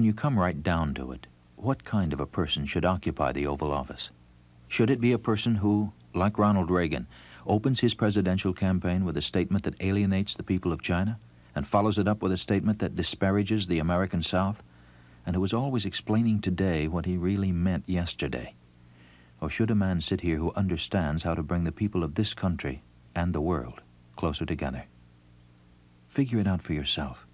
When you come right down to it, what kind of a person should occupy the Oval Office? Should it be a person who, like Ronald Reagan, opens his presidential campaign with a statement that alienates the people of China and follows it up with a statement that disparages the American South, and who is always explaining today what he really meant yesterday? Or should a man sit here who understands how to bring the people of this country and the world closer together? Figure it out for yourself.